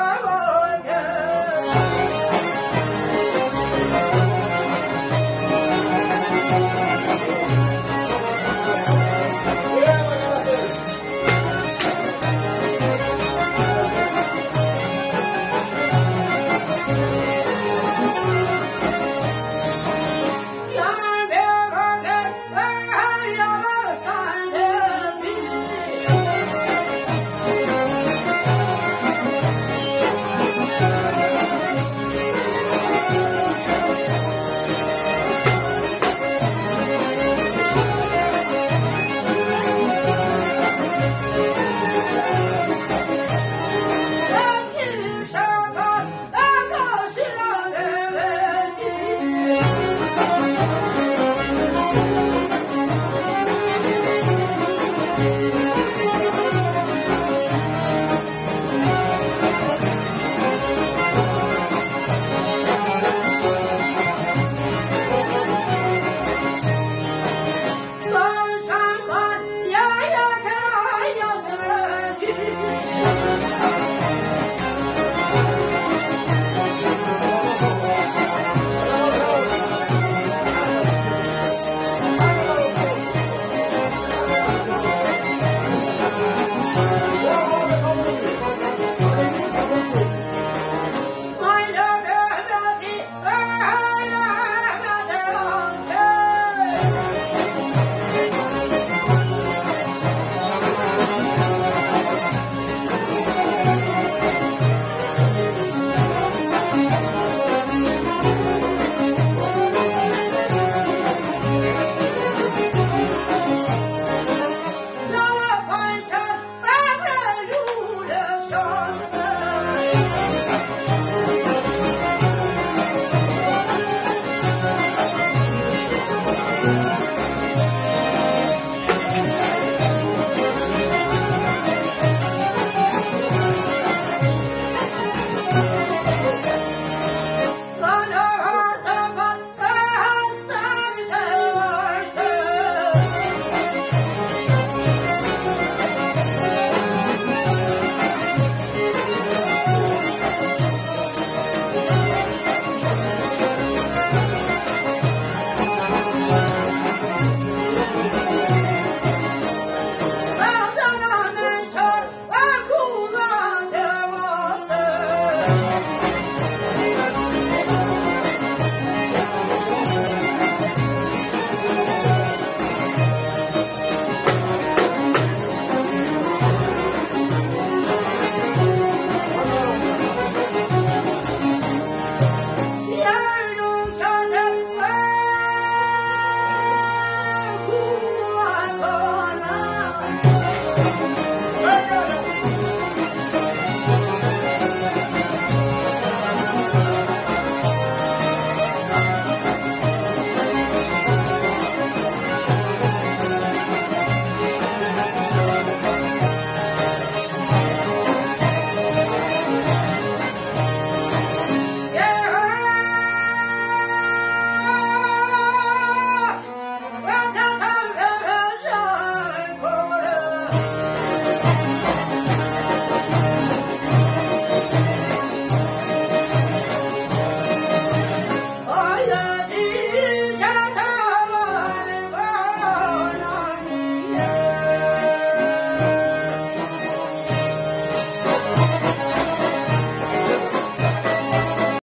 Bye.